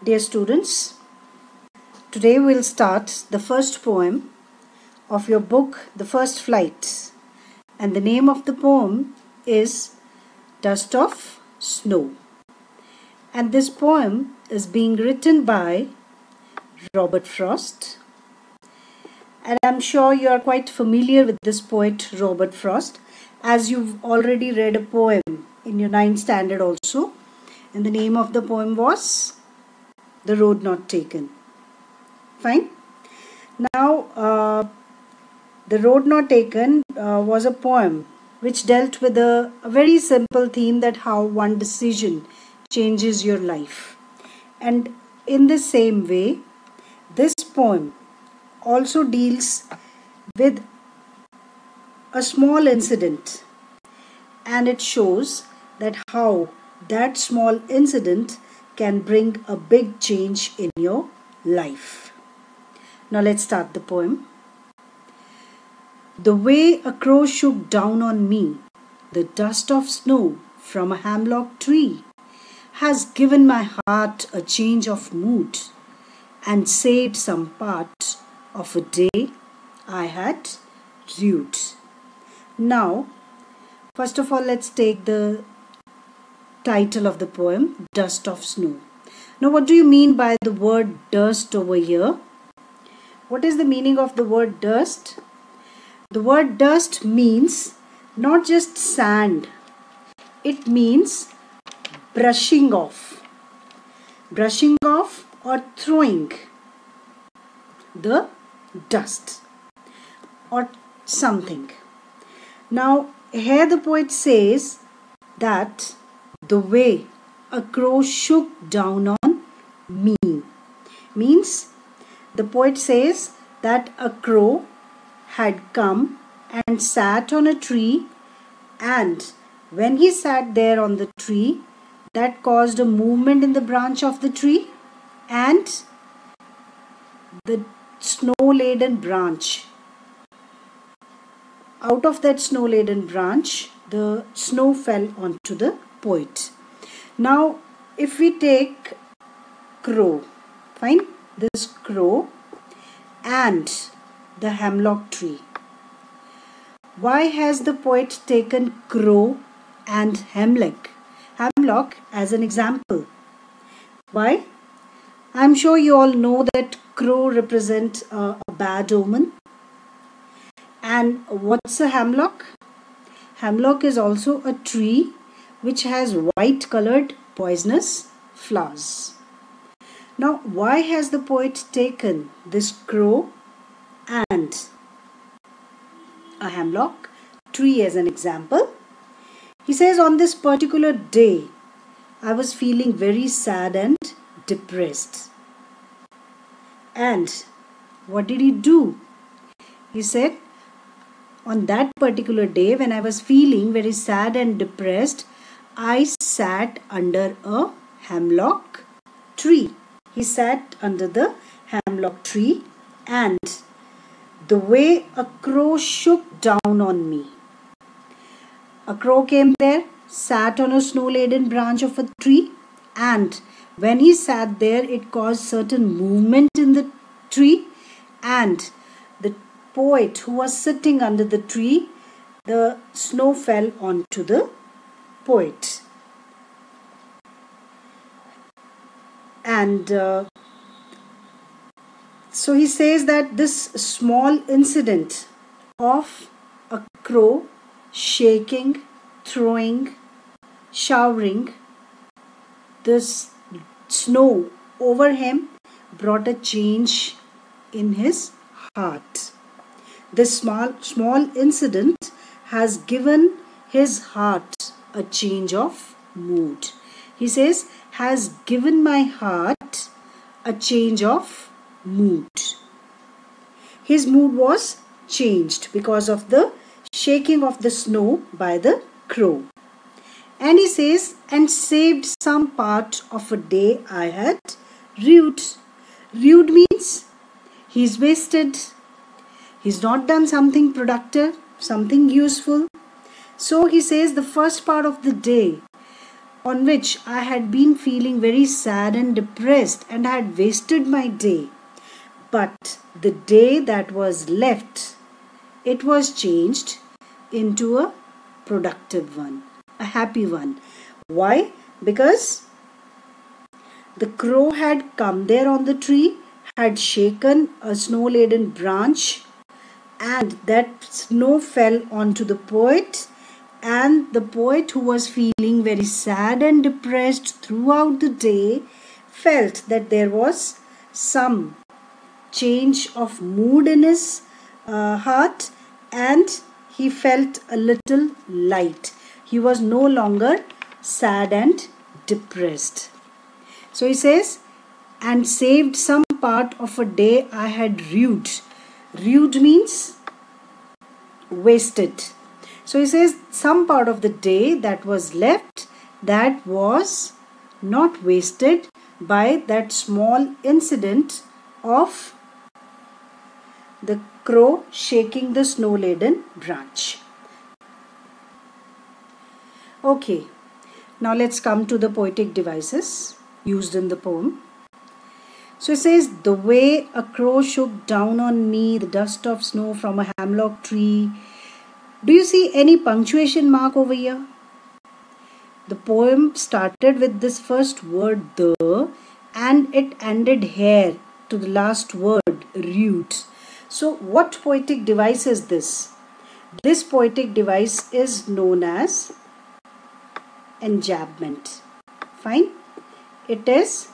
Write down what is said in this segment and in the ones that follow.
Dear students, today we'll start the first poem of your book, The First Flight. And the name of the poem is Dust of Snow. And this poem is being written by Robert Frost. And I'm sure you are quite familiar with this poet, Robert Frost, as you've already read a poem in your ninth standard also. And the name of the poem was The Road Not Taken. Fine. Now, uh, The Road Not Taken uh, was a poem which dealt with a, a very simple theme that how one decision changes your life. And in the same way, this poem also deals with a small incident and it shows that how that small incident can bring a big change in your life. Now let's start the poem. The way a crow shook down on me, the dust of snow from a hemlock tree, has given my heart a change of mood and saved some part of a day I had rued. Now, first of all, let's take the title of the poem, Dust of Snow. Now, what do you mean by the word dust over here? What is the meaning of the word dust? The word dust means not just sand, it means brushing off. Brushing off or throwing the dust or something. Now, here the poet says that the way a crow shook down on me means the poet says that a crow had come and sat on a tree and when he sat there on the tree that caused a movement in the branch of the tree and the snow laden branch. Out of that snow laden branch the snow fell onto the poet now if we take crow fine this crow and the hemlock tree. Why has the poet taken crow and hemlock, hemlock as an example? Why? I'm sure you all know that crow represent uh, a bad omen. And what's a hemlock? Hemlock is also a tree which has white colored poisonous flowers. Now, why has the poet taken this crow and a hemlock tree as an example. He says, On this particular day, I was feeling very sad and depressed. And what did he do? He said, On that particular day, when I was feeling very sad and depressed, I sat under a hemlock tree. He sat under the hemlock tree and the way a crow shook down on me. A crow came there, sat on a snow laden branch of a tree, and when he sat there, it caused certain movement in the tree, and the poet who was sitting under the tree, the snow fell onto the poet. And uh, so he says that this small incident of a crow shaking, throwing, showering this snow over him brought a change in his heart. This small, small incident has given his heart a change of mood. He says, has given my heart a change of mood. His mood was changed because of the shaking of the snow by the crow. And he says, and saved some part of a day I had rude. Rued means he's wasted, he's not done something productive, something useful. So he says the first part of the day on which I had been feeling very sad and depressed and had wasted my day. But the day that was left, it was changed into a productive one, a happy one. Why? Because the crow had come there on the tree, had shaken a snow laden branch, and that snow fell onto the poet and the poet who was feeling very sad and depressed throughout the day felt that there was some change of mood in his uh, heart and he felt a little light. He was no longer sad and depressed. So he says, and saved some part of a day I had rued. Rued means wasted. So he says some part of the day that was left that was not wasted by that small incident of the crow shaking the snow laden branch. Okay, now let's come to the poetic devices used in the poem. So it says, The way a crow shook down on me the dust of snow from a hemlock tree do you see any punctuation mark over here? The poem started with this first word the and it ended here to the last word root. So what poetic device is this? This poetic device is known as enjambment. Fine. It is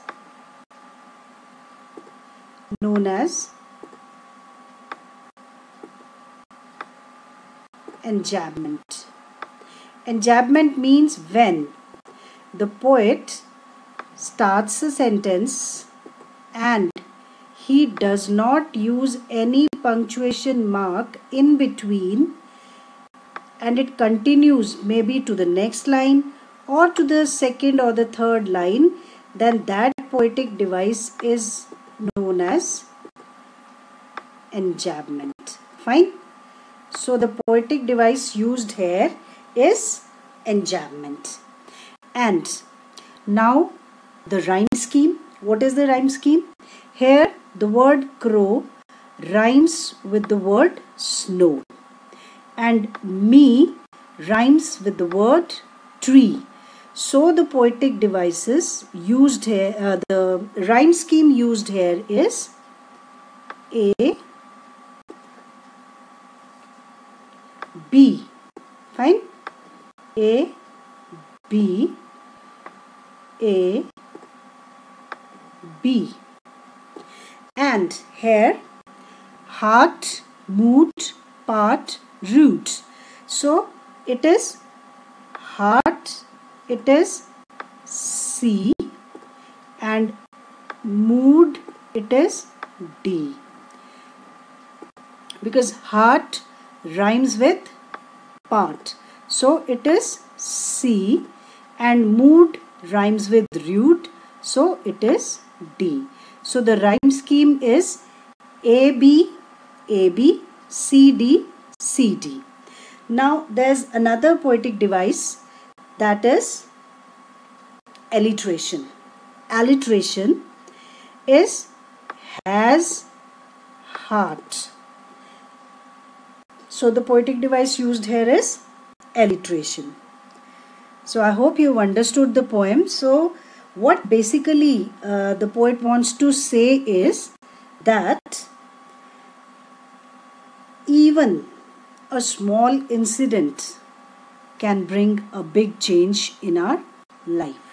known as enjambment. Enjambment means when the poet starts a sentence and he does not use any punctuation mark in between and it continues maybe to the next line or to the second or the third line then that poetic device is known as enjambment. Fine. So the poetic device used here is enjambment. And now the rhyme scheme. What is the rhyme scheme? Here the word crow rhymes with the word snow. And me rhymes with the word tree. So the poetic devices used here, uh, the rhyme scheme used here is A B. Fine. A, B, A, B. And here heart, mood, part, root. So it is heart, it is C and mood it is D. Because heart rhymes with part. So it is C and mood rhymes with root. So it is D. So the rhyme scheme is A, B, A, B, C, D, C, D. Now there's another poetic device that is alliteration. Alliteration is has heart. So the poetic device used here is alliteration. So I hope you've understood the poem. So what basically uh, the poet wants to say is that even a small incident can bring a big change in our life.